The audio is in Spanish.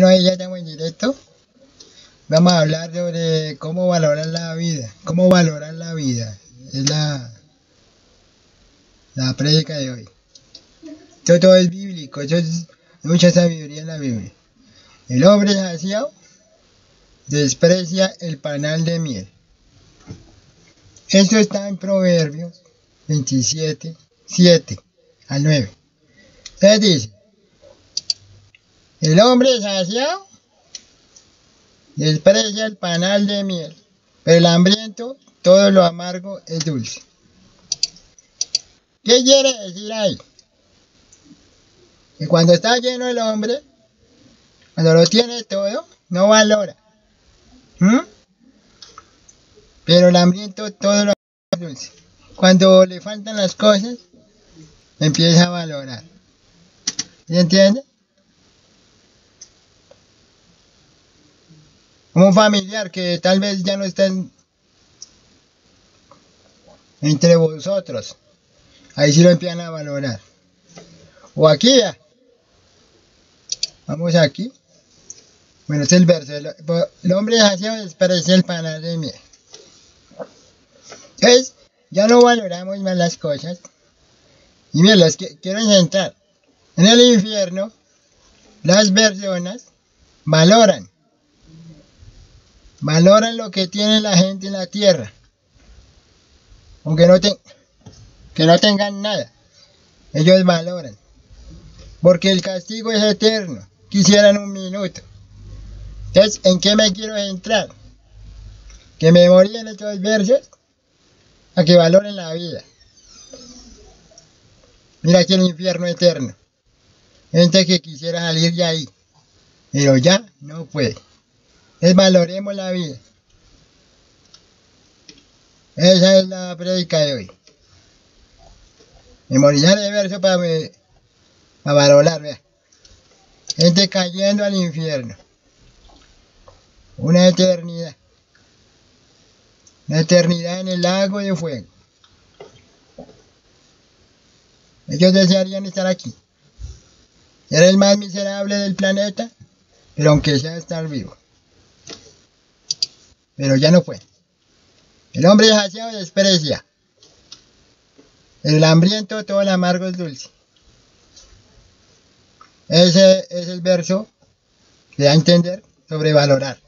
Bueno, ahí ya estamos en directo. Vamos a hablar sobre cómo valorar la vida. Cómo valorar la vida. Es la, la prédica de hoy. Esto todo es bíblico. Eso es mucha sabiduría en la Biblia. El hombre saciado desprecia el panal de miel. Esto está en Proverbios 27, 7 al 9. Entonces dice, el hombre saciado desprecia el panal de miel, pero el hambriento todo lo amargo es dulce. ¿Qué quiere decir ahí? Que cuando está lleno el hombre, cuando lo tiene todo, no valora. ¿Mm? Pero el hambriento todo lo es dulce. Cuando le faltan las cosas, empieza a valorar. ¿Se entiende? Un familiar que tal vez ya no está entre vosotros. Ahí sí lo empiezan a valorar. O aquí ya. Vamos aquí. Bueno, es el verso. El, hombre desgraciado desprecia el panal de. Entonces, ya no valoramos más las cosas. Y mira, los que quiero entrar. En el infierno, las personas valoran Valoran lo que tiene la gente en la tierra. Aunque no, que no tengan nada. Ellos valoran. Porque el castigo es eterno. Quisieran un minuto. Entonces, ¿en qué me quiero entrar? Que me morían estos versos a que valoren la vida. Mira aquí el infierno eterno. Gente que quisiera salir de ahí. Pero ya no puede es valoremos la vida. Esa es la prédica de hoy. Memorizar el verso para, para valorar, vea. Gente cayendo al infierno. Una eternidad. Una eternidad en el lago de fuego. Ellos desearían estar aquí. Era el más miserable del planeta, pero aunque sea estar vivo pero ya no fue. El hombre desgraciado desprecia. El hambriento todo el amargo es dulce. Ese es el verso que da a entender sobre valorar.